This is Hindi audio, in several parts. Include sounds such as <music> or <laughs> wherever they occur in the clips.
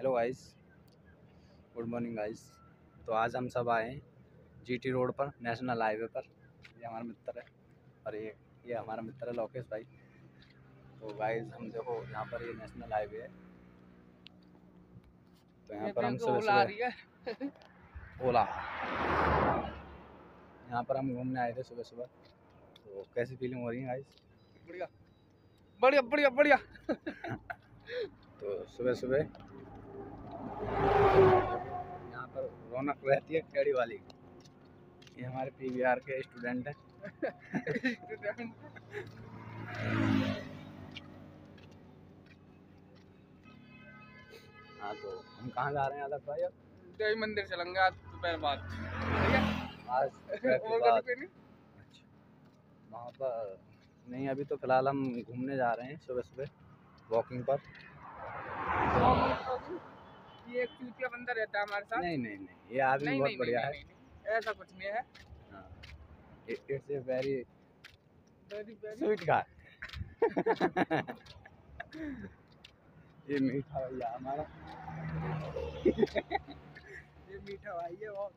Hello guys good morning guys तो आज हम सब आए हैं जीटी रोड पर नेशनल हाईवे पर। ये हमारा मित्र है और ये ये हमारा मित्र है लोकेश भाई। तो गाइस हम देखो यहाँ पर ये नेशनल हाईवे है। तो यहाँ पर हम सुबह सुबह ओला यहाँ पर हम घूमने आए थे सुबह सुबह तो कैसी फीलिंग हो रही है गाइस बढ़िया। बढ़िया बढ़िया बढ़िया। <laughs> तो सुबह सुबह यहाँ पर रौनक रहती है केड़ी वाली। ये हमारे पीवीआर के स्टूडेंट हैं। हाँ तो हम कहाँ जा रहे हैं आदर्श भाई अब? देवी मंदिर चलेंगे आज दोपहर बाद। आज अच्छा। वहाँ पर नहीं अभी तो फ़िलहाल हम घूमने जा रहे हैं सुबह सुबह वॉकिंग पर ये एक चूतिया बंदा रहता है हमारे साथ। नहीं नहीं नहीं ये आदमी बहुत बढ़िया है। ऐसा कुछ नहीं है। It's a very sweet guy ये मीठा भैया हमारा। ये मीठा भाई है वो।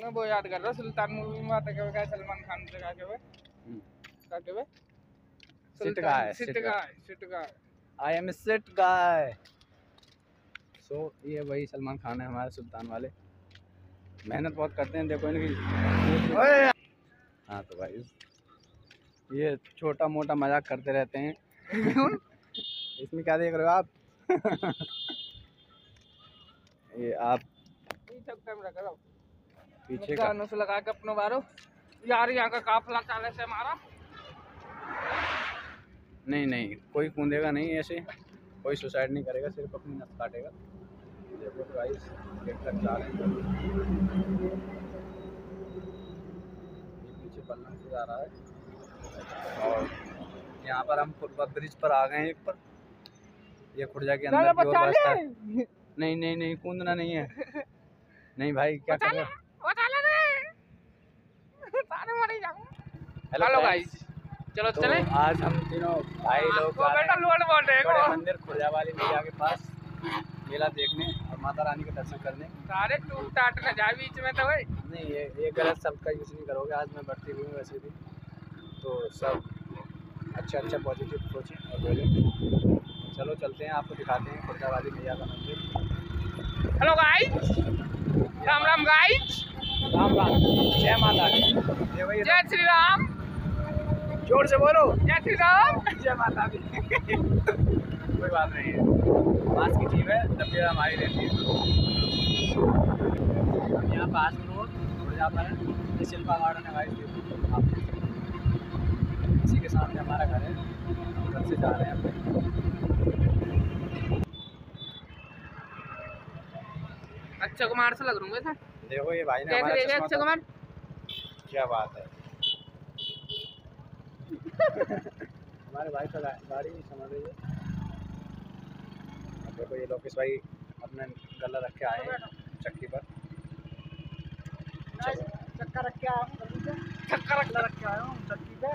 मैं वो याद कर रहा हूँ सुल्तान मूवी में आता क्या सलमान खान से गा के हुए हम्म। गा के हुए sit guy, sit sit guy sit guy I am set guy so ये वही सलमान खान है हमारे सुल्तान वाले। मेहनत बहुत करते हैं देखो इनकी। हाँ तो भाई ये छोटा मोटा मज़ाक करते रहते हैं। <laughs> इसमें क्या देख रहे हो आप? <laughs> ये आप पीछे का से लगा के अपने बारो। यार यहाँ का काफला चाले से हमारा नहीं नहीं कोई कूदेगा नहीं ऐसे। कोई सुसाइड नहीं करेगा सिर्फ़ अपनी नस काटेगा। देखो तो गेट रहे हैं पीछे पल्ला से जा रहा है और यहाँ पर हम ब्रिज पर आ गए हैं। एक पर ये खुर्जा के अंदर की ओर रास्ता नहीं नहीं नहीं कूदना नहीं है। नहीं भाई क्या कर? रहे हेलो गाइस चलो तो चले। आज हम तीनों भाई लोग हैं। को मंदिर खुर्जा वाली मैया के पास। मेला देखने। माता रानी के दर्शन करने। सारे टूट टाट न जाए बीच में तो भाई। नहीं ये ये गलत शब्द का यूज़ नहीं करोगे आज मैं बढ़ती हुई हूँ वैसे भी। तो सब अच्छा अच्छा पॉजिटिव सोचें और बोलें। चलो चलते हैं आपको दिखाते हैं खुर्जा वाली मैया का मंदिर। Hello guys Ram Ram guys Ram Ram. जय माता दी। जय श्री राम ज़ोर से बोलो। जय श्री राम जय माता दी। <laughs> कोई बात नहीं है। पास की टीम है तब भी हमारी रहती है। यहाँ पास में रोड खुर्जा पर है शिल्पा गार्डन है भाई। आप हो। इसी के सामने हमारा घर है। हम घर से जा रहे हैं अपने। अच्छा कुमार से लग रूँगे सर देखो ये भाई ने कैसे हमारा चश्मा अच्छा तो- कुमार? क्या बात है। <laughs> हमारे भाई का गाड़ी नहीं समझ रही है। देखो ये लोकेश भाई अपने गला रख के आए हैं चक्की पर। चलो। चक्का रख के आया हूँ चक्का रख रख के आया हूँ चक्की पे।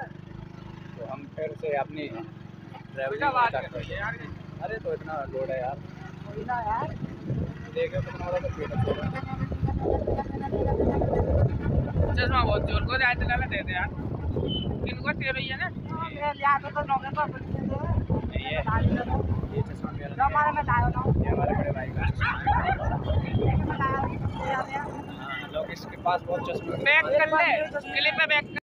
तो हम फिर से अपनी ड्राइविंग हैं अरे तो इतना लोड है यार। कोई ना यार। देखो कितना बड़ा तो है चश्मा बहुत ज़ोर को जाए तो दे दे यार। इनको तेरे ही है ना? है ये चश्मा मेरा नहीं हमारे में लायो ना ये हमारे बड़े भाई का। चश्मा है हाँ लोकेश के पास बहुत चश्मे बैक कर ले क्लिप में बैक